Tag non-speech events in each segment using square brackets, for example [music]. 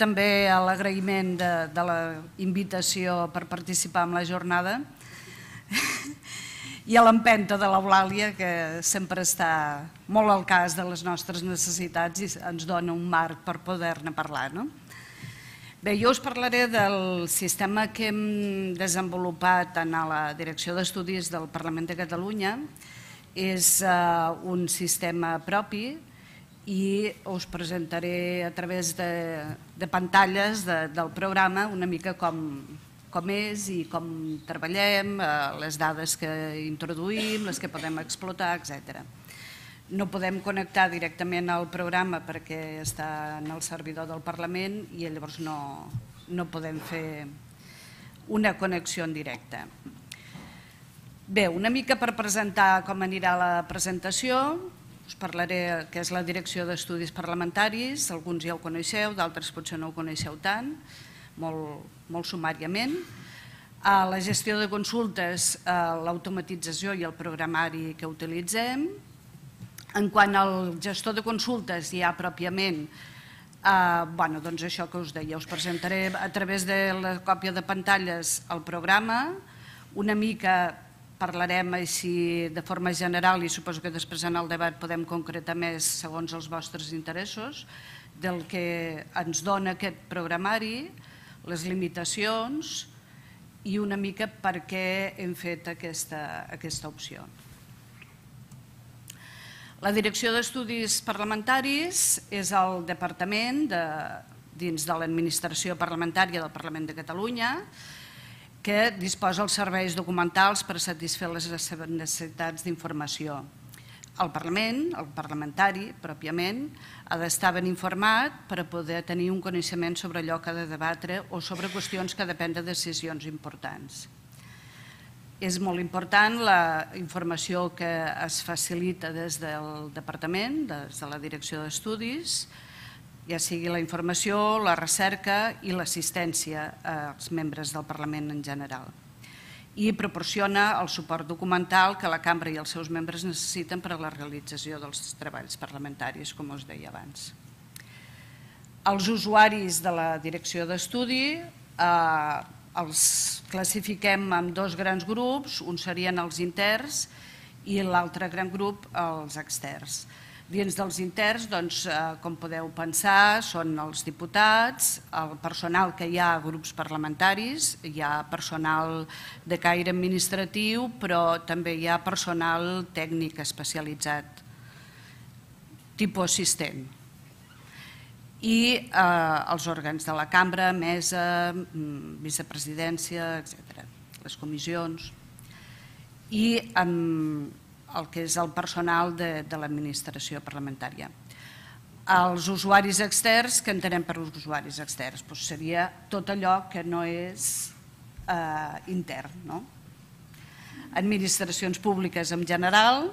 també a l'agraïment de, de la invitació per participar en la jornada [laughs] i a l'empenta de l'Eulàlia, que sempre està molt al cas de les nostres necessitats i ens dona un marc per poder-ne parlar. No? Bé, jo us parlaré del sistema que hem desenvolupat en la Direcció d'Estudis del Parlament de Catalunya. És uh, un sistema propi i us presentaré a través de, de pantalles de, del programa una mica com, com és i com treballem, eh, les dades que introduïm, les que podem explotar, etc. No podem connectar directament al programa perquè està en el servidor del Parlament i llavors no, no podem fer una connexió en directe. Bé, una mica per presentar com anirà la presentació, us parlaré què és la Direcció d'Estudis Parlamentaris, alguns ja ho coneixeu, d'altres potser no ho coneixeu tant, molt, molt sumàriament. A la gestió de consultes, l'automatització i el programari que utilitzem. En quant al gestor de consultes, ja pròpiament, eh, bueno, doncs això que us deia, us presentaré a través de la còpia de pantalles el programa, una mica parlarem així de forma general i suposo que després en el debat podem concretar més segons els vostres interessos del que ens dona aquest programari, les limitacions i una mica per què hem fet aquesta, aquesta opció. La Direcció d'Estudis Parlamentaris és el departament de, dins de l'administració parlamentària del Parlament de Catalunya que disposa els serveis documentals per satisfer les necessitats d'informació. El Parlament, el parlamentari pròpiament, ha d'estar ben informat per a poder tenir un coneixement sobre allò que ha de debatre o sobre qüestions que depèn de decisions importants. És molt important la informació que es facilita des del Departament, des de la Direcció d'Estudis, ja sigui la informació, la recerca i l'assistència als membres del Parlament en general i proporciona el suport documental que la cambra i els seus membres necessiten per a la realització dels treballs parlamentaris, com us deia abans. Els usuaris de la direcció d'estudi eh, els classifiquem en dos grans grups, un serien els interns i l'altre gran grup els externs. Dins dels interns, doncs, eh, com podeu pensar, són els diputats, el personal que hi ha a grups parlamentaris, hi ha personal de caire administratiu, però també hi ha personal tècnic especialitzat, tipus assistent. I eh, els òrgans de la cambra, mesa, mm, vicepresidència, etc. les comissions. I amb el que és el personal de, de l'administració parlamentària. Els usuaris externs, que entenem per usuaris externs? Doncs seria tot allò que no és eh, intern. No? Administracions públiques en general,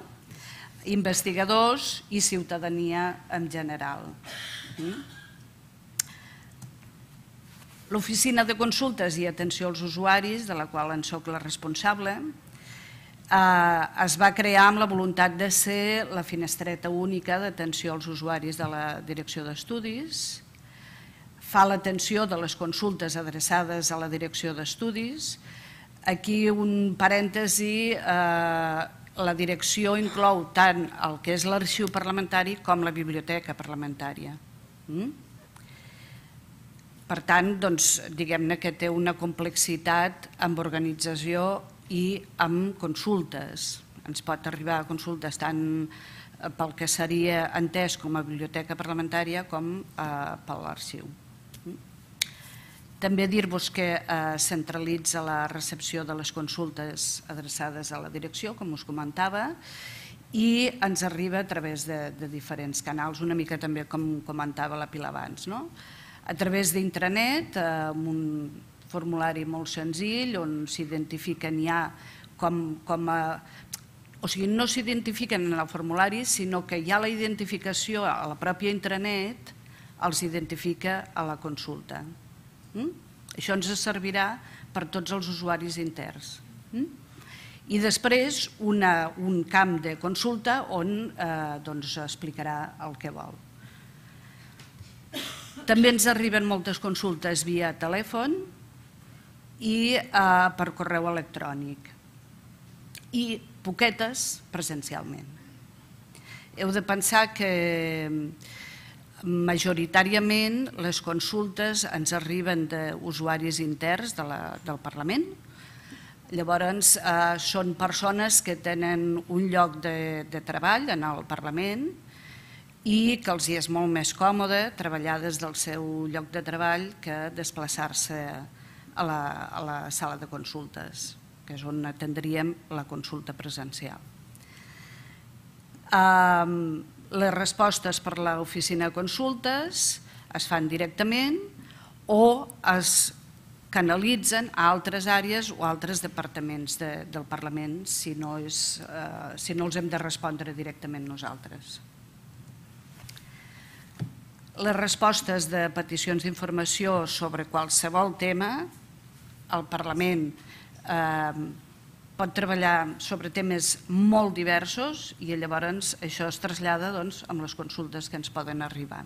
investigadors i ciutadania en general. Mm? L'oficina de consultes i atenció als usuaris, de la qual en sóc la responsable, eh, es va crear amb la voluntat de ser la finestreta única d'atenció als usuaris de la direcció d'estudis, fa l'atenció de les consultes adreçades a la direcció d'estudis. Aquí un parèntesi, eh, la direcció inclou tant el que és l'arxiu parlamentari com la biblioteca parlamentària. Mm? Per tant, doncs, diguem-ne que té una complexitat amb organització i amb consultes. Ens pot arribar a consultes tant eh, pel que seria entès com a biblioteca parlamentària com eh, per l'arxiu. També dir-vos que eh, centralitza la recepció de les consultes adreçades a la direcció, com us comentava, i ens arriba a través de, de diferents canals, una mica també com comentava la Pilar abans. No? A través d'intranet, eh, amb un formulari molt senzill on s'identifiquen ja com, com a... O sigui, no s'identifiquen en el formulari, sinó que ha la identificació a la pròpia intranet, els identifica a la consulta. Mm? Això ens servirà per tots els usuaris interns. Mm? I després una, un camp de consulta on eh, doncs, explicarà el que vol. També ens arriben moltes consultes via telèfon i eh, per correu electrònic i poquetes presencialment. Heu de pensar que majoritàriament les consultes ens arriben d'usuaris interns de la, del Parlament. Llavors, eh, són persones que tenen un lloc de, de treball en el Parlament i que els hi és molt més còmode treballar des del seu lloc de treball que desplaçar-se a, la, a la sala de consultes, que és on atendríem la consulta presencial. Um, les respostes per l'oficina de consultes es fan directament o es canalitzen a altres àrees o altres departaments de, del Parlament si no, és, eh, si no els hem de respondre directament nosaltres. Les respostes de peticions d'informació sobre qualsevol tema, el Parlament eh, pot treballar sobre temes molt diversos i llavors això es trasllada doncs, amb les consultes que ens poden arribar.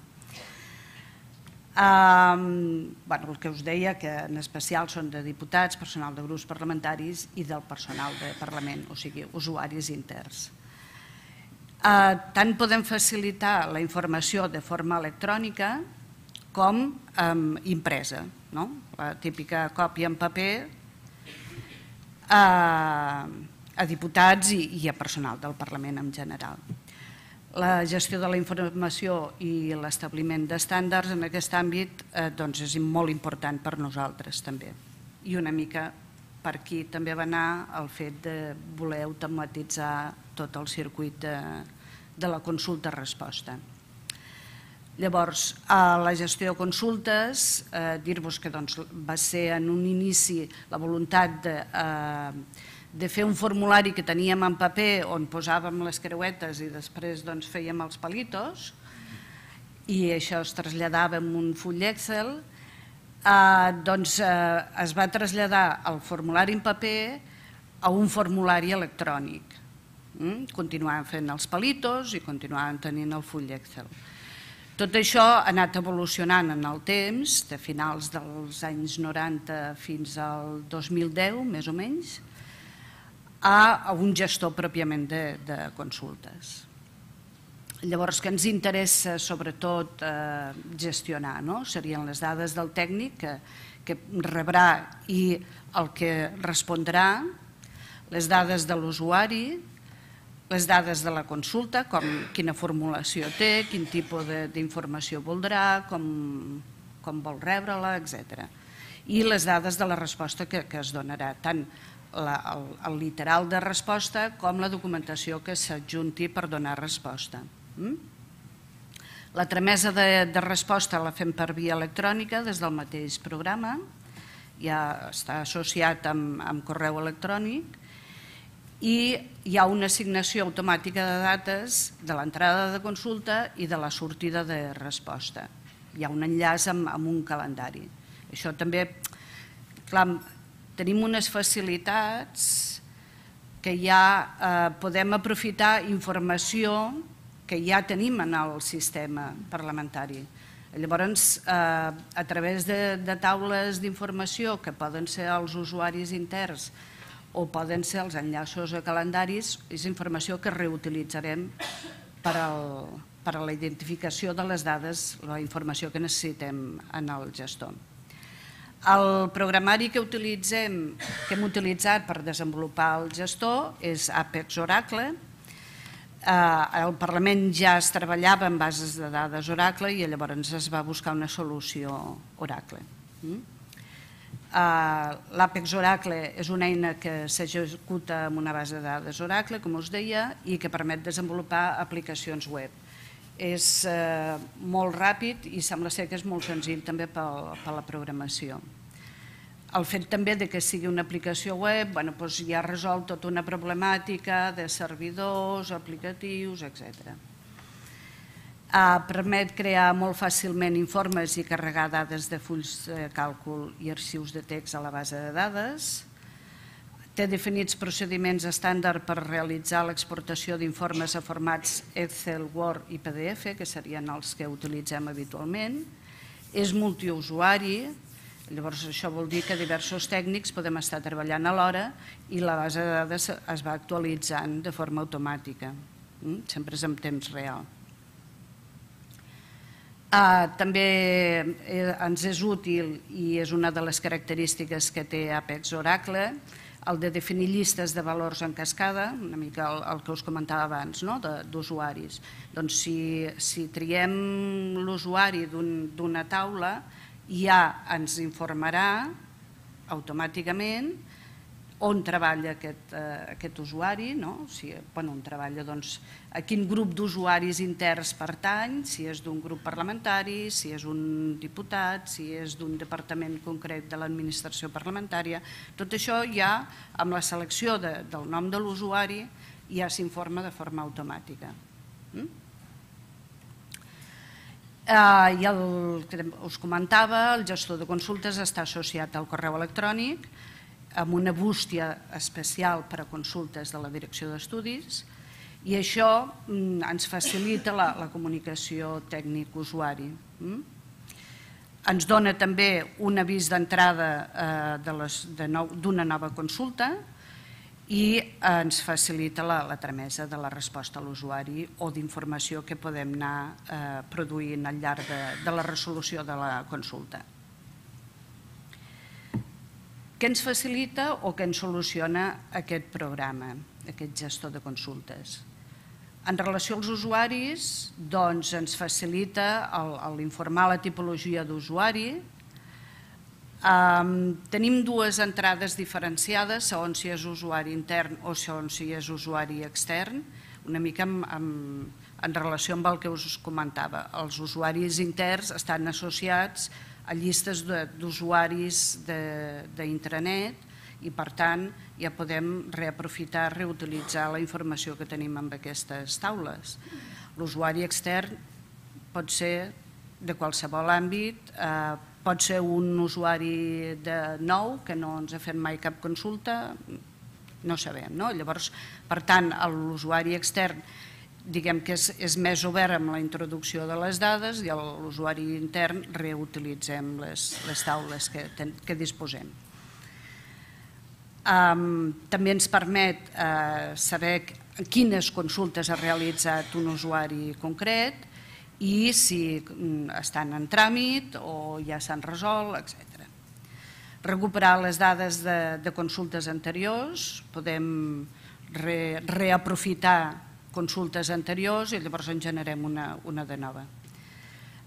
Um, bueno, el que us deia, que en especial són de diputats, personal de grups parlamentaris i del personal de Parlament, o sigui, usuaris interns. Uh, tant podem facilitar la informació de forma electrònica com um, impresa. No? La típica còpia en paper a, a diputats i, i a personal del Parlament en general. La gestió de la informació i l'establiment d'estàndards en aquest àmbit eh, doncs és molt important per nosaltres també. I una mica per aquí també va anar el fet de voler automatitzar tot el circuit de, de la consulta-resposta. Llavors, a la gestió de consultes, eh, dir-vos que doncs, va ser en un inici la voluntat de, eh, de fer un formulari que teníem en paper on posàvem les creuetes i després doncs, fèiem els palitos i això es traslladava en un full Excel, eh, doncs eh, es va traslladar el formulari en paper a un formulari electrònic. Mm? Continuàvem fent els palitos i continuàvem tenint el full Excel. Tot això ha anat evolucionant en el temps, de finals dels anys 90 fins al 2010, més o menys, a un gestor pròpiament de, de consultes. Llavors, que ens interessa sobretot eh, gestionar? No? Serien les dades del tècnic que, que rebrà i el que respondrà, les dades de l'usuari, les dades de la consulta, com quina formulació té, quin tipus d'informació voldrà, com, com vol rebre-la, etc. I les dades de la resposta que, que es donarà, tant la, el, el literal de resposta com la documentació que s'adjunti per donar resposta. Mm? La tramesa de, de resposta la fem per via electrònica des del mateix programa, ja està associat amb, amb correu electrònic i hi ha una assignació automàtica de dates de l'entrada de consulta i de la sortida de resposta. Hi ha un enllaç amb, amb un calendari. Això també, clar, tenim unes facilitats que ja eh, podem aprofitar informació que ja tenim en el sistema parlamentari. Llavors, eh, a través de, de taules d'informació que poden ser els usuaris interns o poden ser els enllaços a calendaris, és informació que reutilitzarem per, al, per a la identificació de les dades, la informació que necessitem en el gestor. El programari que utilitzem, que hem utilitzat per desenvolupar el gestor és Apex Oracle. Eh, el Parlament ja es treballava en bases de dades Oracle i llavors es va buscar una solució Oracle. Mm? Eh, L'Apex Oracle és una eina que s'executa amb una base de dades Oracle, com us deia, i que permet desenvolupar aplicacions web. És eh, molt ràpid i sembla ser que és molt senzill també per, per la programació. El fet també de que sigui una aplicació web bueno, doncs ja ha resolt tota una problemàtica de servidors, aplicatius, etcètera. Eh, permet crear molt fàcilment informes i carregar dades de fulls de càlcul i arxius de text a la base de dades. Té definits procediments estàndard per realitzar l'exportació d'informes a formats Excel, Word i PDF, que serien els que utilitzem habitualment, és multiusuari, llavors això vol dir que diversos tècnics podem estar treballant alhora i la base de dades es va actualitzant de forma automàtica, mm? sempre és en temps real. Uh, també eh, ens és útil i és una de les característiques que té Apex Oracle el de definir llistes de valors en cascada, una mica el, el que us comentava abans, no? d'usuaris. Doncs si, si triem l'usuari d'una un, taula, ja ens informarà automàticament on treballa aquest, eh, aquest usuari, no? si, bueno, on treballa, doncs, a quin grup d'usuaris interns pertany, si és d'un grup parlamentari, si és un diputat, si és d'un departament concret de l'administració parlamentària. Tot això ja, amb la selecció de, del nom de l'usuari, ja s'informa de forma automàtica. Mm? Uh, I el que us comentava, el gestor de consultes està associat al correu electrònic, amb una bústia especial per a consultes de la direcció d'estudis i això mm, ens facilita la, la comunicació tècnic-usuari. Mm? Ens dona també un avís d'entrada eh, d'una nova consulta i ens facilita la, la tramesa de la resposta a l'usuari o d'informació que podem anar eh, produint al llarg de, de la resolució de la consulta. Què ens facilita o què ens soluciona aquest programa, aquest gestor de consultes? En relació als usuaris, doncs ens facilita l'informar la tipologia d'usuari. Tenim dues entrades diferenciades segons si és usuari intern o segons si és usuari extern, una mica en relació amb el que us comentava. Els usuaris interns estan associats a llistes d'usuaris d'intranet i per tant ja podem reaprofitar, reutilitzar la informació que tenim amb aquestes taules. L'usuari extern pot ser de qualsevol àmbit, eh, pot ser un usuari de nou que no ens ha fet mai cap consulta, no sabem. No? Llavors, per tant, l'usuari extern diguem que és, és més obert amb la introducció de les dades i l'usuari intern reutilitzem les, les taules que, ten, que disposem. Um, també ens permet uh, saber quines consultes ha realitzat un usuari concret i si mm, estan en tràmit o ja s'han resolt, etc. Recuperar les dades de, de consultes anteriors, podem re, reaprofitar consultes anteriors i llavors en generem una, una de nova.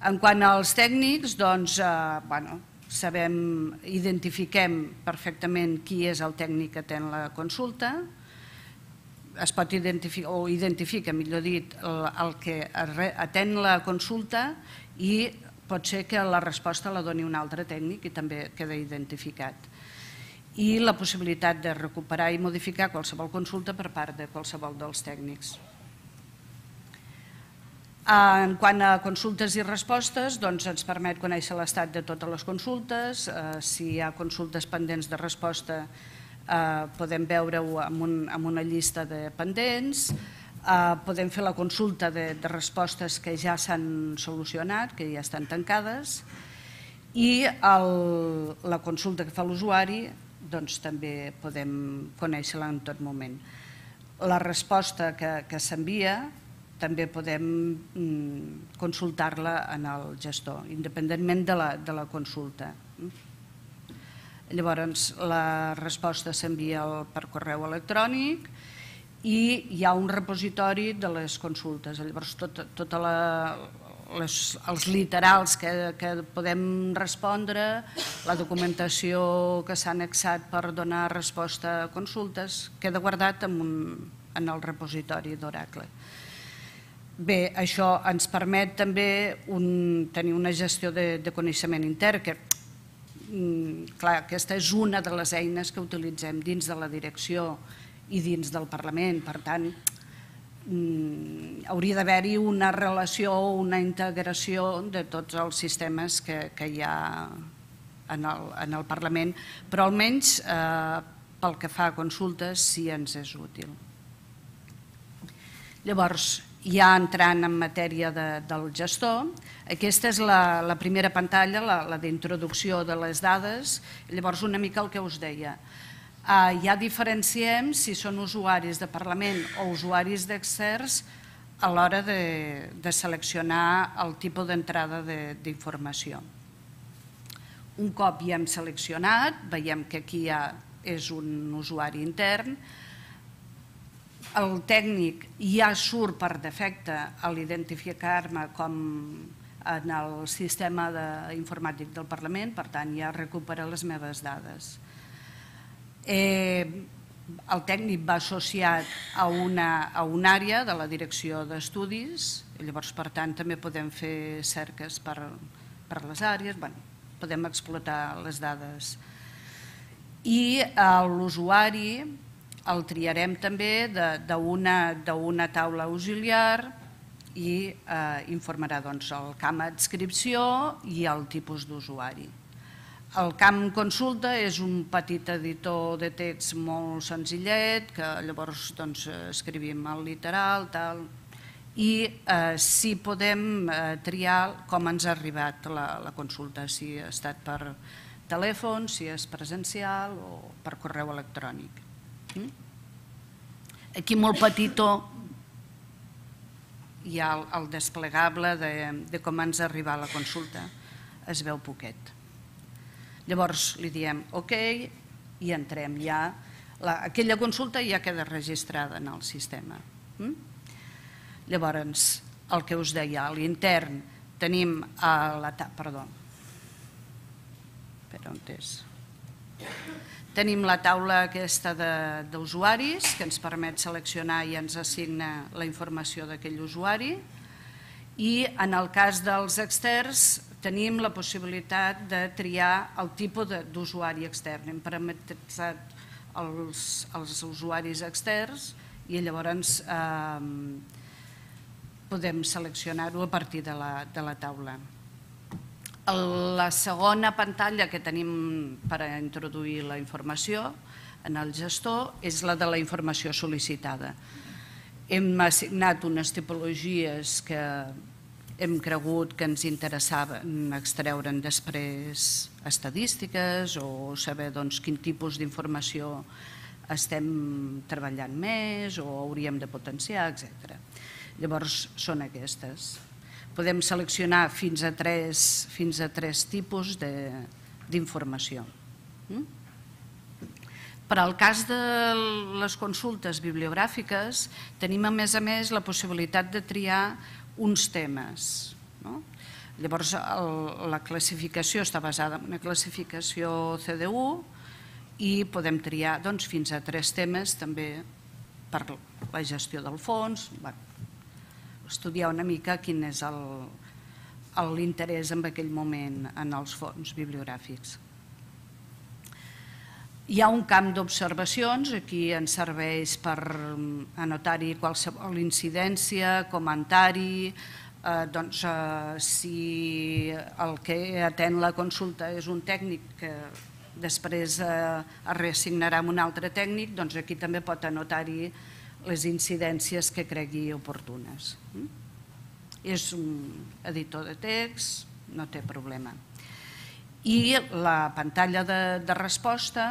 En quant als tècnics, doncs, eh, bueno, sabem, identifiquem perfectament qui és el tècnic que atén la consulta, es pot identificar, o identifica, millor dit, el, el que atén la consulta i pot ser que la resposta la doni un altre tècnic i també queda identificat. I la possibilitat de recuperar i modificar qualsevol consulta per part de qualsevol dels tècnics. En quant a consultes i respostes, doncs ens permet conèixer l'estat de totes les consultes. Eh, si hi ha consultes pendents de resposta, eh, podem veure-ho amb, un, una llista de pendents. Eh, podem fer la consulta de, de respostes que ja s'han solucionat, que ja estan tancades. I el, la consulta que fa l'usuari doncs, també podem conèixer-la en tot moment. La resposta que, que s'envia també podem mm, consultar-la en el gestor, independentment de la, de la consulta. Llavors, la resposta s'envia per correu electrònic i hi ha un repositori de les consultes. Llavors, tota, tota la, les, els literals que, que podem respondre, la documentació que s'ha annexat per donar resposta a consultes, queda guardat en, un, en el repositori d'Oracle. Bé, això ens permet també un, tenir una gestió de, de coneixement intern, que mm, clar, aquesta és una de les eines que utilitzem dins de la direcció i dins del Parlament. Per tant, mm, hauria d'haver-hi una relació o una integració de tots els sistemes que, que hi ha en el, en el Parlament, però almenys eh, pel que fa a consultes sí ens és útil. Llavors, ja entrant en matèria de, del gestor, aquesta és la, la primera pantalla, la, la d'introducció de les dades, llavors una mica el que us deia. Uh, ja diferenciem si són usuaris de Parlament o usuaris d'externs a l'hora de, de seleccionar el tipus d'entrada d'informació. Un cop ja hem seleccionat, veiem que aquí ja és un usuari intern, el tècnic ja surt per defecte a l'identificar-me com en el sistema informàtic del Parlament, per tant ja recupera les meves dades. Eh, el tècnic va associat a una, a àrea de la direcció d'estudis, llavors per tant també podem fer cerques per, per les àrees, bueno, podem explotar les dades. I l'usuari el triarem també d'una taula auxiliar i eh, informarà doncs, el camp adscripció i el tipus d'usuari. El camp consulta és un petit editor de text molt senzillet, que llavors doncs, escrivim el literal, tal, i eh, si podem eh, triar com ens ha arribat la, la consulta, si ha estat per telèfon, si és presencial o per correu electrònic. Aquí molt petitó hi ha el, desplegable de, de com ens ha arribat la consulta, es veu poquet. Llavors li diem ok i entrem ja. La, aquella consulta ja queda registrada en el sistema. Mm? Llavors, el que us deia, a l'intern tenim a la... Perdó. Espera, on és? Tenim la taula aquesta d'usuaris que ens permet seleccionar i ens assigna la informació d'aquell usuari i en el cas dels externs tenim la possibilitat de triar el tipus d'usuari extern. Hem parametritzat els, els usuaris externs i llavors eh, podem seleccionar-ho a partir de la, de la taula. La segona pantalla que tenim per a introduir la informació en el gestor és la de la informació sol·licitada. Hem assignat unes tipologies que hem cregut que ens interessava extreure'n després estadístiques o saber doncs, quin tipus d'informació estem treballant més o hauríem de potenciar, etc. Llavors són aquestes. Podem seleccionar fins a tres, fins a tres tipus d'informació. Mm? Per al cas de les consultes bibliogràfiques tenim a més a més la possibilitat de triar uns temes. No? Llavors, el, la classificació està basada en una classificació CDU i podem triar doncs, fins a tres temes també per la gestió del fons, estudiar una mica quin és l'interès en aquell moment en els fons bibliogràfics. Hi ha un camp d'observacions, aquí ens serveix per mm, anotar-hi qualsevol incidència, comentari, eh, doncs, eh, si el que atén la consulta és un tècnic que després eh, es reassignarà amb un altre tècnic, doncs aquí també pot anotar-hi les incidències que cregui oportunes. És un editor de text, no té problema i la pantalla de, de resposta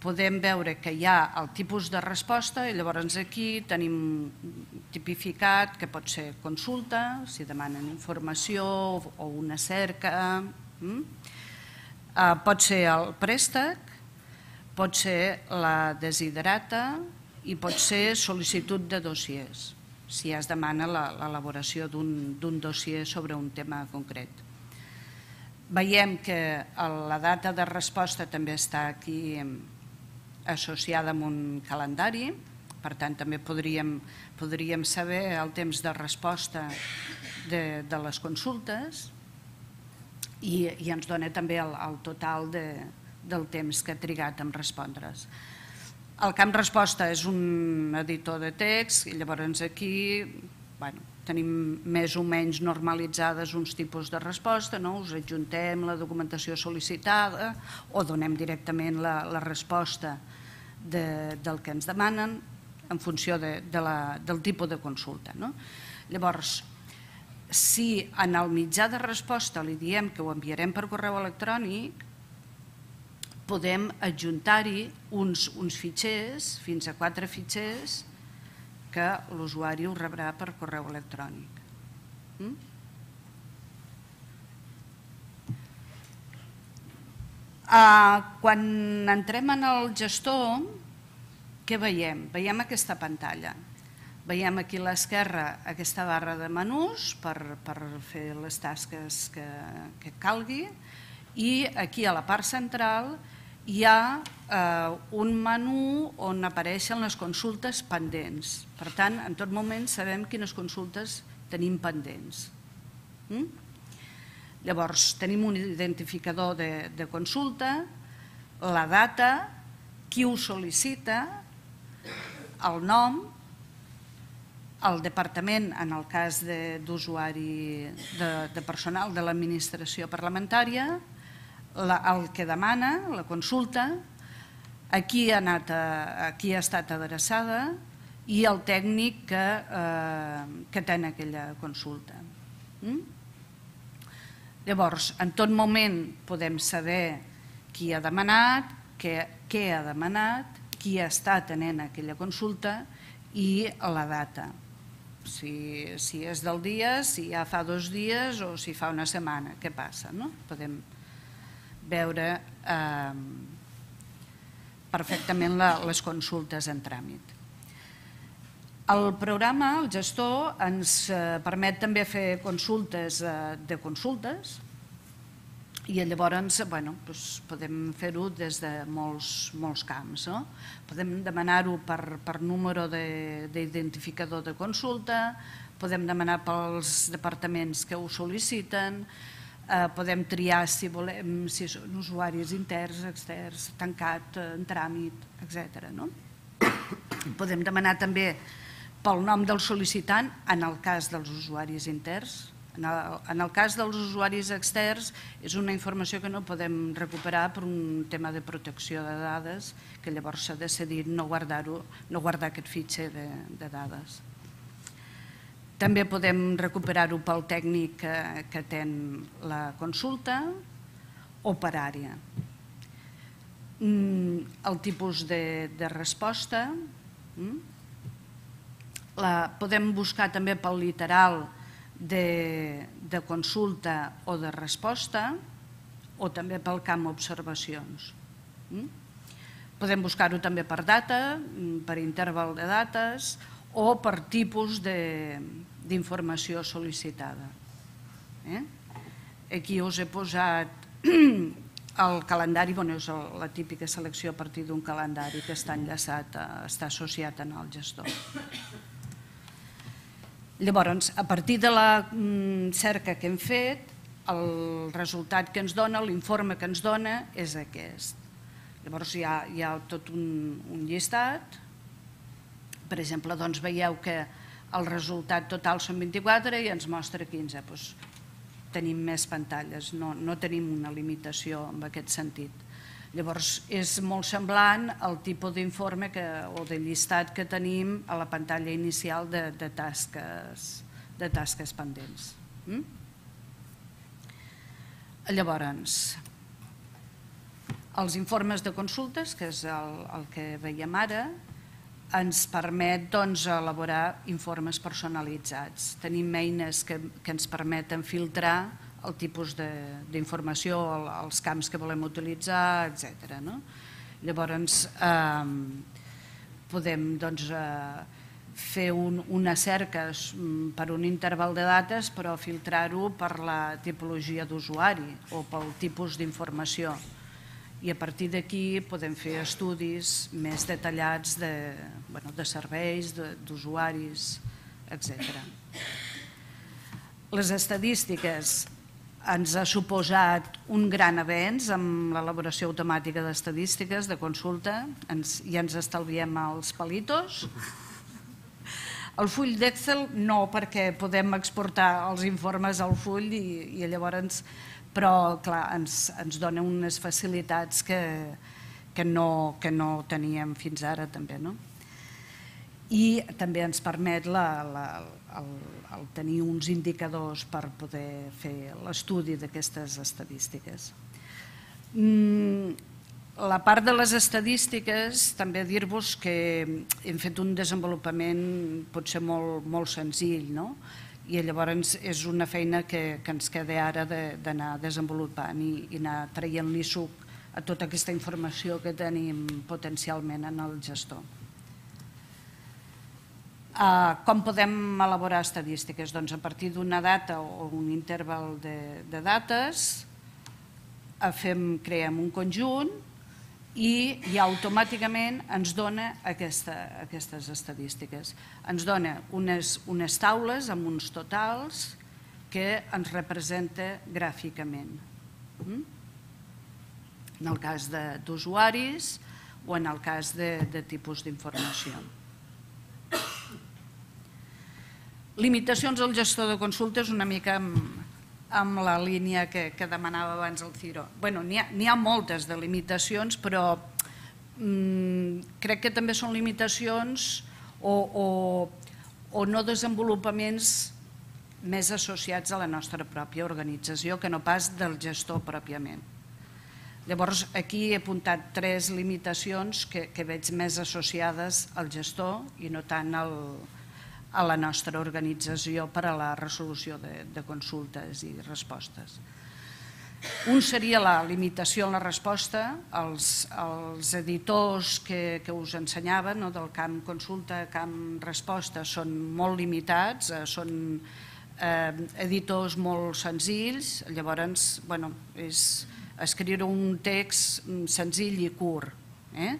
podem veure que hi ha el tipus de resposta i llavors aquí tenim tipificat que pot ser consulta, si demanen informació o una cerca, mm? uh, pot ser el préstec, pot ser la desiderata i pot ser sol·licitud de dossiers, si es demana l'elaboració d'un dossier sobre un tema concret. Veiem que la data de resposta també està aquí associada amb un calendari, per tant també podríem, podríem saber el temps de resposta de, de les consultes i, i ens dona també el, el total de, del temps que ha trigat en respondre's. El camp resposta és un editor de text i llavors aquí bueno, tenim més o menys normalitzades uns tipus de resposta, no? us adjuntem la documentació sol·licitada o donem directament la, la resposta de, del que ens demanen. en funció de, de la, del tipus de consulta. No? Llavors, si en el mitjà de resposta li diem que ho enviarem per correu electrònic, podem adjuntar-hi uns, uns fitxers, fins a quatre fitxers, que l'usuari ho rebrà per correu electrònic. Mm? Uh, quan entrem en el gestor, què veiem? Veiem aquesta pantalla. Veiem aquí a l'esquerra aquesta barra de menús per, per fer les tasques que, que calgui i aquí a la part central hi ha eh, un menú on apareixen les consultes pendents. Per tant, en tot moment sabem quines consultes tenim pendents. Mm? Llavors, tenim un identificador de, de consulta, la data, qui ho sol·licita, el nom, el departament, en el cas d'usuari de, de, de personal de l'administració parlamentària, la, el que demana, la consulta, a qui ha, anat ha estat adreçada i el tècnic que, eh, que ten aquella consulta. Mm? Llavors, en tot moment podem saber qui ha demanat, què, què ha demanat, qui està atenent aquella consulta i la data. Si, si és del dia, si ja fa dos dies o si fa una setmana, què passa? No? Podem veure eh, perfectament les consultes en tràmit. El programa, el gestor, ens eh, permet també fer consultes eh, de consultes i llavors bueno, doncs podem fer-ho des de molts, molts camps. Podem demanar-ho per, per número d'identificador de, de consulta, podem demanar pels departaments que ho sol·liciten, eh, podem triar si, volem, si són usuaris interns, externs, tancat, en tràmit, etc. No? Podem demanar també pel nom del sol·licitant en el cas dels usuaris interns. En el, en el cas dels usuaris externs és una informació que no podem recuperar per un tema de protecció de dades que llavors s'ha decidit no guardar-ho, no guardar aquest fitxer de, de dades. També podem recuperar-ho pel tècnic que, que ten la consulta o per àrea. Mm, el tipus de, de resposta, mm, la, podem buscar també pel literal de, de consulta o de resposta o també pel camp observacions. Mm? Podem buscar-ho també per data, per interval de dates o per tipus d'informació sol·licitada. Eh? Aquí us he posat [clears throat] el calendari, bueno, és la típica selecció a partir d'un calendari que està enllaçat, està associat en el gestor. Llavors, a partir de la mm, cerca que hem fet, el resultat que ens dona, l'informe que ens dona, és aquest. Llavors hi ha, hi ha tot un, un llistat. Per exemple, doncs veieu que el resultat total són 24 i ens mostra 15. Doncs tenim més pantalles, no, no tenim una limitació en aquest sentit. Llavors, és molt semblant al tipus d'informe o de llistat que tenim a la pantalla inicial de, de, tasques, de tasques pendents. Mm? Llavors, els informes de consultes, que és el, el que veiem ara, ens permet doncs, elaborar informes personalitzats. Tenim eines que, que ens permeten filtrar el tipus d'informació, el, els camps que volem utilitzar, etc. No? Llavors, eh, podem doncs, eh, fer un, una cerca per un interval de dates, però filtrar-ho per la tipologia d'usuari o pel tipus d'informació. I a partir d'aquí podem fer estudis més detallats de, bueno, de serveis, d'usuaris, etc. Les estadístiques ens ha suposat un gran avenç amb l'elaboració automàtica d'estadístiques, de consulta, ens, i ens estalviem els palitos. El full d'Excel no, perquè podem exportar els informes al full i, i llavors, però clar, ens, ens dona unes facilitats que, que, no, que no teníem fins ara també. No? i també ens permet la, la, el, el tenir uns indicadors per poder fer l'estudi d'aquestes estadístiques. Mm, la part de les estadístiques, també dir-vos que hem fet un desenvolupament potser molt, molt senzill, no? I llavors és una feina que, que ens queda ara d'anar de, desenvolupant i, i anar traient-li suc a tota aquesta informació que tenim potencialment en el gestor. Uh, com podem elaborar estadístiques? Doncs a partir d'una data o un interval de, de dates fem, creem un conjunt i ja automàticament ens dona aquesta, aquestes estadístiques. Ens dona unes, unes taules amb uns totals que ens representa gràficament. Mm? En el cas d'usuaris o en el cas de, de tipus d'informació. Limitacions al gestor de consultes una mica amb la línia que, que demanava abans el Ciro. Bueno, N'hi ha, ha moltes de limitacions, però mm, crec que també són limitacions o, o, o no desenvolupaments més associats a la nostra pròpia organització que no pas del gestor pròpiament. Llavors, aquí he apuntat tres limitacions que, que veig més associades al gestor i no tant al, a la nostra organització per a la resolució de, de consultes i respostes. Un seria la limitació en la resposta, els, els editors que, que us ensenyava no, del camp consulta, camp resposta, són molt limitats, eh, són eh, editors molt senzills, llavors bueno, és escriure un text senzill i curt. Eh?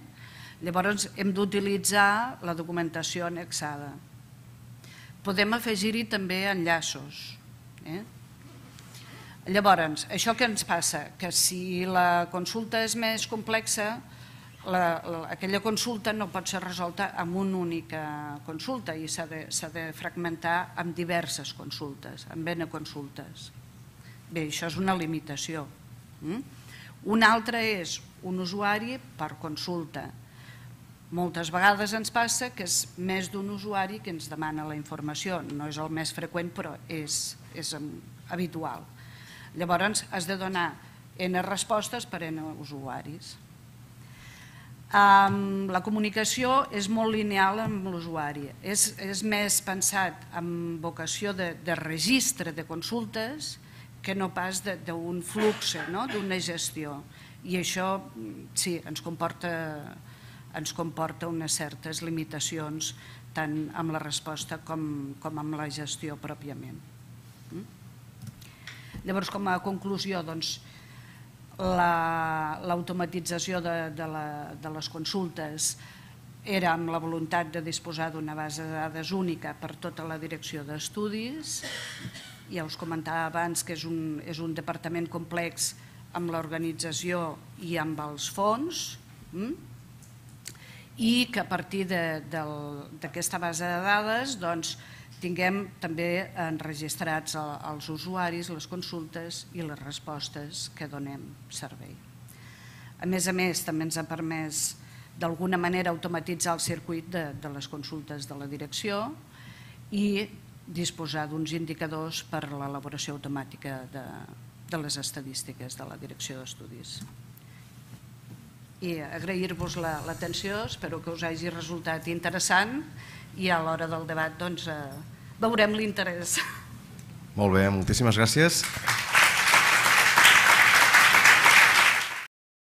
Llavors hem d'utilitzar la documentació annexada podem afegir-hi també enllaços. Eh? Llavors, això què ens passa? Que si la consulta és més complexa, la, la, aquella consulta no pot ser resolta amb una única consulta i s'ha de, de fragmentar amb diverses consultes, amb N consultes. Bé, això és una limitació. Mm? Una altra és un usuari per consulta moltes vegades ens passa que és més d'un usuari que ens demana la informació. No és el més freqüent, però és, és habitual. Llavors, has de donar N respostes per N usuaris. Um, la comunicació és molt lineal amb l'usuari. És, és més pensat en vocació de, de registre de consultes que no pas d'un flux, no? d'una gestió. I això sí, ens comporta ens comporta unes certes limitacions tant amb la resposta com, com amb la gestió pròpiament. Mm? Llavors, com a conclusió, doncs, l'automatització la, de, de, la, de les consultes era amb la voluntat de disposar d'una base de dades única per tota la direcció d'estudis. Ja us comentava abans que és un, és un departament complex amb l'organització i amb els fons. Mm? I que a partir d'aquesta base de dades doncs, tinguem també enregistrats els usuaris, les consultes i les respostes que donem servei. A més a més, també ens ha permès d'alguna manera automatitzar el circuit de, de les consultes de la direcció i disposar d'uns indicadors per a l'elaboració automàtica de, de les estadístiques de la direcció d'estudis i agrair-vos l'atenció, espero que us hagi resultat interessant i a l'hora del debat doncs, eh, veurem l'interès. Molt bé, moltíssimes gràcies.